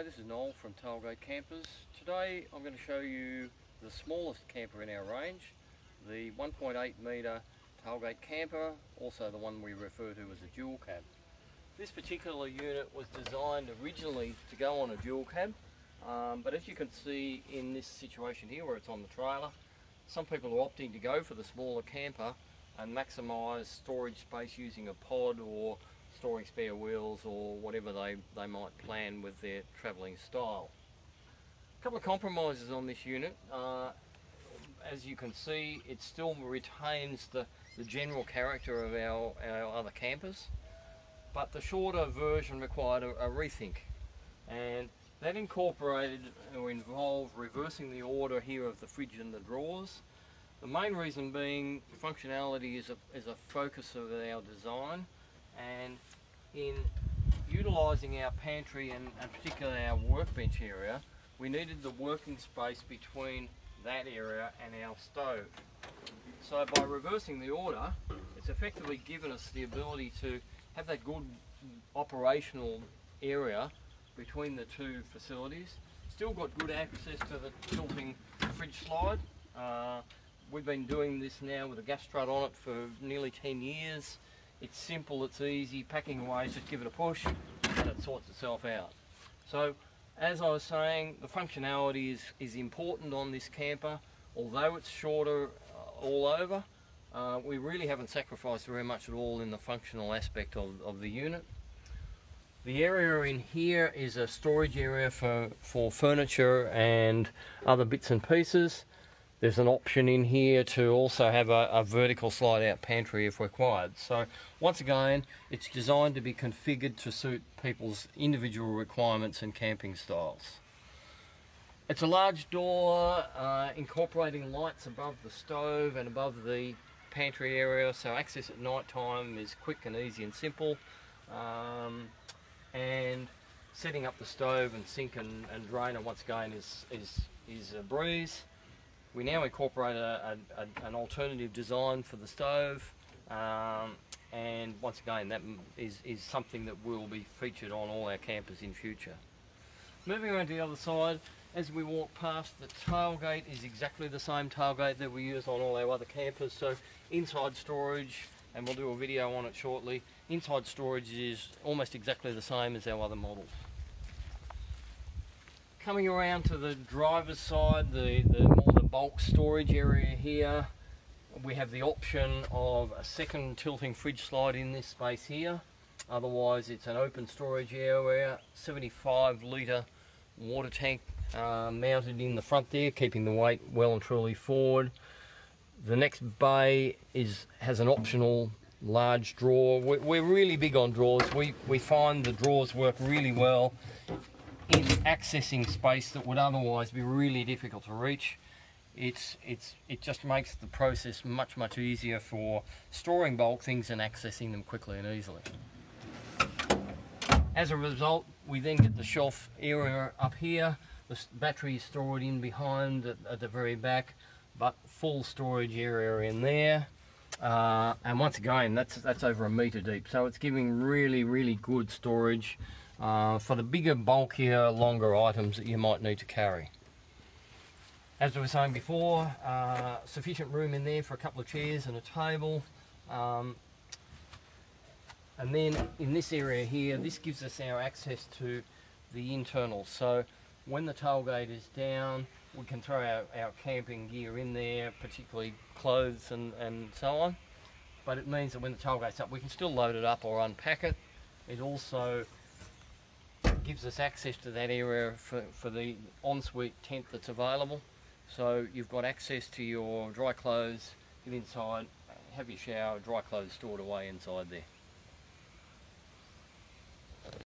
Hi, this is Noel from Tailgate Campers. Today I'm going to show you the smallest camper in our range, the 1.8 metre tailgate camper, also the one we refer to as a dual cab. This particular unit was designed originally to go on a dual cab, um, but as you can see in this situation here where it's on the trailer, some people are opting to go for the smaller camper and maximise storage space using a pod or storing spare wheels or whatever they, they might plan with their travelling style. A couple of compromises on this unit. Uh, as you can see, it still retains the, the general character of our, our other campers, but the shorter version required a, a rethink. And that incorporated or involved reversing the order here of the fridge and the drawers. The main reason being functionality is a, is a focus of our design and in utilising our pantry and, and particularly our workbench area, we needed the working space between that area and our stove. So by reversing the order, it's effectively given us the ability to have that good operational area between the two facilities. Still got good access to the tilting fridge slide. Uh, we've been doing this now with a gas strut on it for nearly 10 years. It's simple, it's easy, packing away, just give it a push and it sorts itself out. So as I was saying, the functionality is, is important on this camper. Although it's shorter uh, all over, uh, we really haven't sacrificed very much at all in the functional aspect of, of the unit. The area in here is a storage area for, for furniture and other bits and pieces. There's an option in here to also have a, a, vertical slide out pantry if required. So once again, it's designed to be configured to suit people's individual requirements and camping styles. It's a large door uh, incorporating lights above the stove and above the pantry area so access at night time is quick and easy and simple. Um, and setting up the stove and sink and, and drainer once again is, is, is a breeze. We now incorporate a, a, a, an alternative design for the stove um, and once again that is, is something that will be featured on all our campers in future. Moving around to the other side, as we walk past the tailgate is exactly the same tailgate that we use on all our other campers so inside storage and we'll do a video on it shortly inside storage is almost exactly the same as our other models coming around to the driver's side the, the the bulk storage area here we have the option of a second tilting fridge slide in this space here otherwise it's an open storage area 75 litre water tank uh, mounted in the front there keeping the weight well and truly forward the next bay is has an optional large drawer. We're really big on drawers. We, we find the drawers work really well in accessing space that would otherwise be really difficult to reach. It's, it's, it just makes the process much, much easier for storing bulk things and accessing them quickly and easily. As a result, we then get the shelf area up here. The battery is stored in behind at, at the very back, but full storage area in there. Uh, and once again, that's, that's over a metre deep. So it's giving really, really good storage uh, for the bigger, bulkier, longer items that you might need to carry. As we were saying before, uh, sufficient room in there for a couple of chairs and a table. Um, and then in this area here, this gives us our access to the internal. So when the tailgate is down, we can throw our, our camping gear in there, particularly clothes and, and so on. But it means that when the tailgate's up, we can still load it up or unpack it. It also gives us access to that area for, for the ensuite tent that's available. So you've got access to your dry clothes, get inside, have your shower, dry clothes stored away inside there.